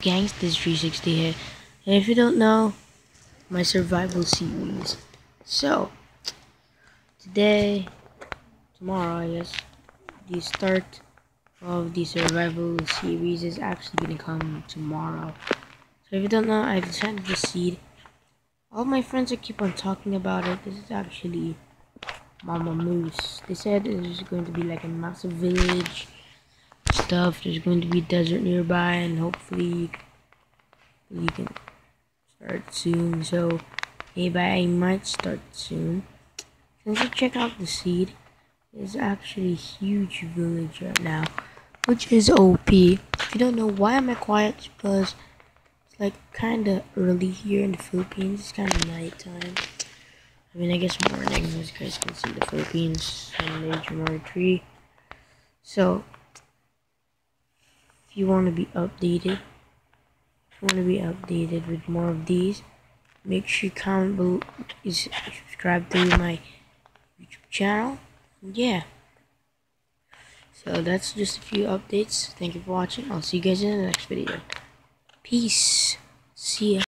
GangstaZ 360 here. And if you don't know, my survival series. So, today, tomorrow, I guess, the start of the survival series is actually going to come tomorrow. So if you don't know, I've sent the seed. All my friends are keep on talking about it. This is actually Mama Moose. They said there's going to be like a massive village stuff. There's going to be desert nearby, and hopefully we can start soon. So maybe I might start soon. Since you check out the seed, there's actually a huge village right now, which is OP. If you don't know why am I quiet, it's because it's like kind of early here in the Philippines. It's kind of nighttime. I mean, I guess morning, as you guys can see the Philippines, Sunday, January 3. So, you want to be updated, if you want to be updated with more of these, make sure you comment below, is subscribe to my YouTube channel. Yeah. So that's just a few updates. Thank you for watching. I'll see you guys in the next video. Peace. See ya.